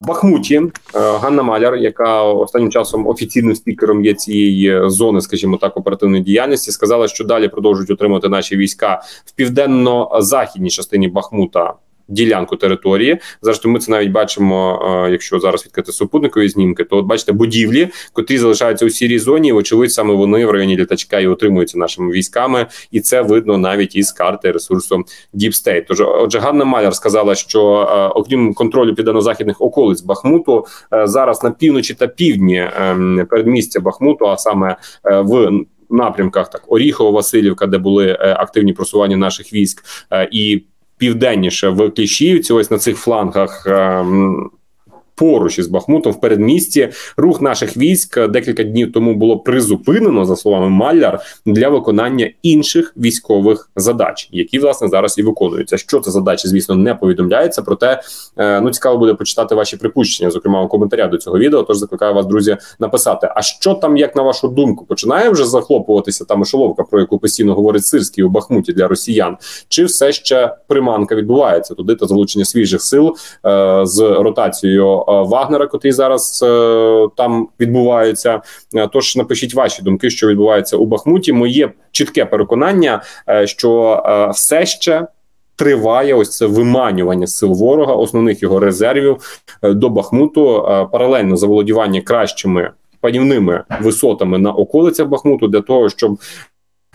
Бахмуті е, Ганна Маляр, яка останнім часом офіційним спікером є цієї зони, скажімо так, оперативної діяльності, сказала, що далі продовжують отримати наші війська в південно-західній частині Бахмута ділянку території. Зрештою, ми це навіть бачимо. Е, якщо зараз відкрити супутникові знімки, то от бачите будівлі, котрі залишаються у сірій зоні. і, Вочевидь, саме вони в районі літачка і отримуються нашими військами, і це видно навіть із карти ресурсу Deep State. Тож, отже, Ганна Маляр сказала, що е, окрім контролю південно-західних околиць Бахмуту, е, зараз на півночі та півдні ем, передмістя Бахмуту, а саме в Напрямках так Оріхово, Васильівка, де були активні просування наших військ, і південніше в Кліщівці, ось на цих флангах. Ем, поруч із Бахмутом в передмісті рух наших військ декілька днів тому було призупинено за словами Малляр для виконання інших військових задач, які власне зараз і виконуються. Що це задачі, звісно, не повідомляється. Проте е, ну цікаво буде почитати ваші припущення, зокрема у коментарях до цього відео. Тож закликаю вас, друзі, написати. А що там, як на вашу думку, починає вже захлопуватися та мишоловка, про яку постійно говорить Сирський у Бахмуті для росіян? Чи все ще приманка відбувається туди та залучення свіжих сил е, з ротацією? Е, Вагнера, котрі зараз е, там відбуваються. Е, тож напишіть ваші думки, що відбувається у Бахмуті. Моє чітке переконання, що все ще. Триває ось це виманювання сил ворога, основних його резервів до Бахмуту, паралельно заволодівання кращими панівними висотами на околицях Бахмуту для того, щоб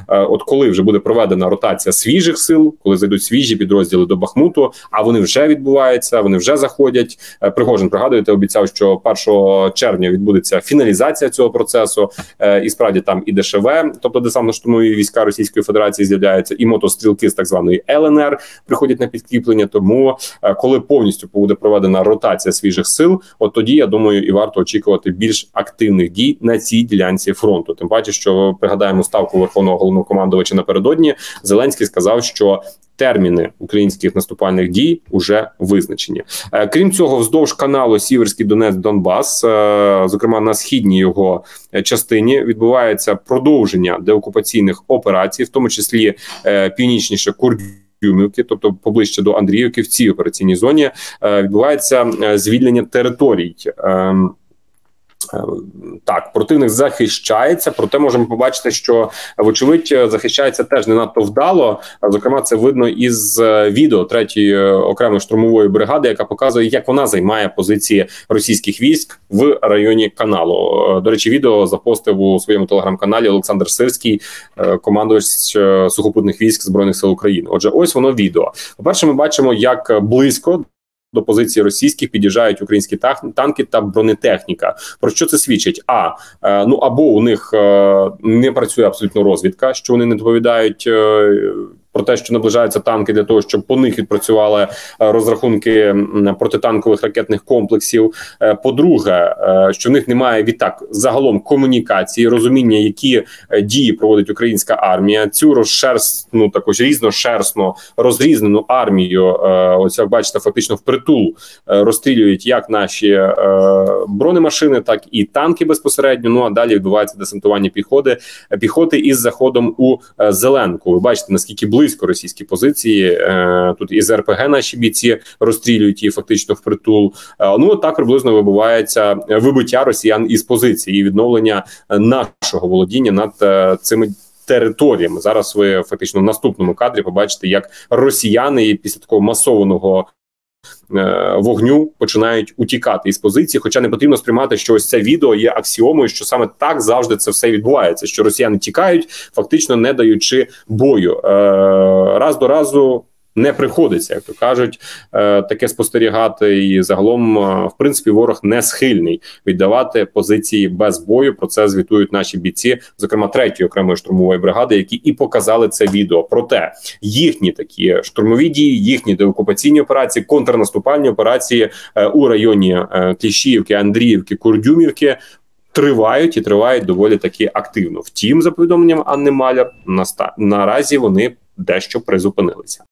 от коли вже буде проведена ротація свіжих сил, коли зайдуть свіжі підрозділи до Бахмуту, а вони вже відбуваються, вони вже заходять. Е, Пригожин пригадуєте, обіцяв, що 1 червня відбудеться фіналізація цього процесу, е, і справді там і ДШВ, тобто десантно-штурмові війська Російської Федерації з'являються, і мотострілки з так званої ЛНР приходять на підкріплення. Тому коли повністю буде проведена ротація свіжих сил, от тоді я думаю, і варто очікувати більш активних дій на цій ділянці фронту. Тим паче, що пригадаємо ставку верховного головнокомандувача напередодні, Зеленський сказав, що терміни українських наступальних дій вже визначені. Е, крім цього, вздовж каналу Сіверський Донець Донбас, е, зокрема на східній його частині, відбувається продовження деокупаційних операцій, в тому числі е, північніше Курдюмівки, тобто поближче до Андріївки, в цій операційній зоні відбувається звільнення територій. Е, так, противник захищається, проте можемо побачити, що вочевидь захищається теж не надто вдало. Зокрема, це видно із е, відео третьої окремої штурмової бригади, яка показує, як вона займає позиції російських військ в районі каналу. Е, до речі, відео запостив у своєму телеграм-каналі Олександр Сирський, командувач сухопутних військ збройних сил України. Отже, ось воно відео. По перше, ми бачимо, як близько до позиції російських під'їжджають українські танки та бронетехніка. Про що це свідчить? А е, ну або у них е, не працює абсолютно розвідка, що вони не доповідають е, про те, що наближаються танки для того, щоб по них відпрацювали е, розрахунки протитанкових ракетних комплексів. Е, по-друге, е, що в них немає відтак загалом комунікації, розуміння, які дії проводить українська армія. Цю розшерстну також різношерстно розрізнену армію. Ось як бачите, фактично впритул розстрілюють як наші бронемашини, так і танки безпосередньо. Ну а далі відбувається десантування піхоти піхоти із заходом у зеленку. Ви бачите наскільки близько близько російські позиції. Е, тут із РПГ наші бійці розстрілюють її фактично в притул. Е, ну так приблизно вибувається вибиття росіян із позиції і відновлення нашого володіння над е, цими. Територіями зараз ви фактично в наступному кадрі побачите, як росіяни після такого масованого Е, вогню починають утікати із позиції. Хоча не потрібно сприймати, що ось це відео є аксіомою, що саме так завжди це все відбувається. Що росіяни тікають, фактично не даючи бою е, раз до разу не приходиться, як то кажуть, е, таке спостерігати. І загалом, е, в принципі, ворог не схильний віддавати позиції без бою. Про це звітують наші бійці, зокрема третьої окремої штурмової бригади, які і показали це відео. Проте їхні такі штурмові дії, їхні деокупаційні операції, контрнаступальні операції е, у районі Кліщіївки, Андріївки, Курдюмівки. Тривають і тривають доволі таки активно. Втім, за повідомленням Анни Маляр, наста наразі вони дещо призупинилися.